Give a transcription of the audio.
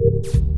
you